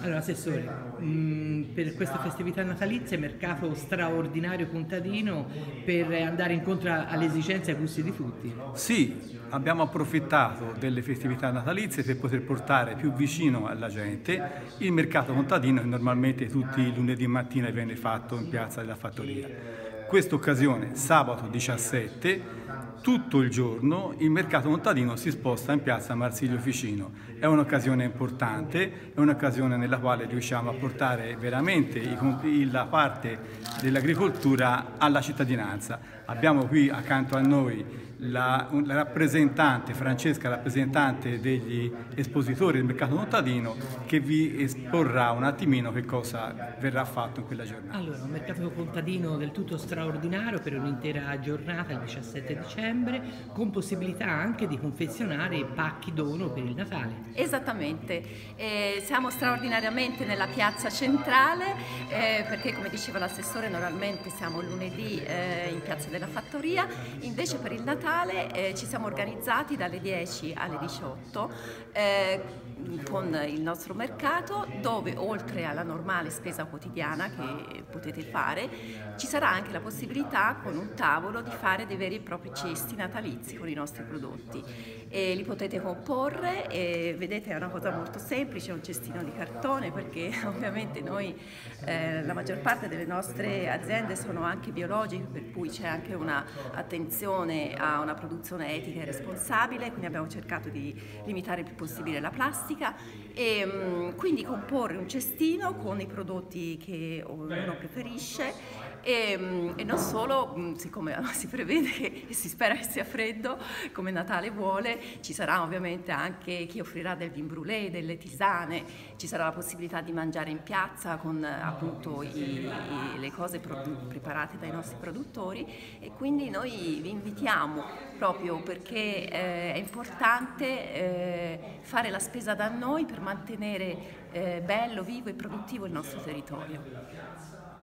Allora, Assessore, mm, per questa festività natalizia, mercato straordinario contadino per andare incontro alle esigenze e ai gusti di tutti? Sì, abbiamo approfittato delle festività natalizie per poter portare più vicino alla gente il mercato contadino che normalmente tutti i lunedì mattina viene fatto in piazza della fattoria. Questa occasione, sabato 17, tutto il giorno il mercato contadino si sposta in piazza Marsilio Ficino. È un'occasione importante, è un'occasione nella quale riusciamo a portare veramente la parte dell'agricoltura alla cittadinanza. Abbiamo qui accanto a noi la, la, rappresentante, Francesca, rappresentante degli espositori del mercato contadino, che vi esporrà un attimino che cosa verrà fatto in quella giornata. Allora, un mercato contadino del tutto straordinario per un'intera giornata il 17 dicembre, con possibilità anche di confezionare pacchi dono per il Natale. Esattamente, eh, siamo straordinariamente nella piazza centrale eh, perché come diceva l'assessore normalmente siamo lunedì eh, in piazza della fattoria, invece per il Natale eh, ci siamo organizzati dalle 10 alle 18 eh, con il nostro mercato dove oltre alla normale spesa quotidiana che potete fare ci sarà anche la possibilità con un tavolo di fare dei veri e propri cesti natalizi con i nostri prodotti. E li potete comporre e vedete è una cosa molto semplice, un cestino di cartone perché ovviamente noi eh, la maggior parte delle nostre aziende sono anche biologiche per cui c'è anche un'attenzione a una produzione etica e responsabile quindi abbiamo cercato di limitare il più possibile la plastica. E mm, quindi comporre un cestino con i prodotti che ognuno preferisce e, mm, e, non solo, mm, siccome si prevede che, si spera che sia freddo, come Natale vuole, ci sarà ovviamente anche chi offrirà del vin brûlé, delle tisane, ci sarà la possibilità di mangiare in piazza con appunto i, i, le cose preparate dai nostri produttori e quindi noi vi invitiamo proprio perché eh, è importante eh, fare la spesa da noi per mantenere eh, bello, vivo e produttivo il nostro territorio.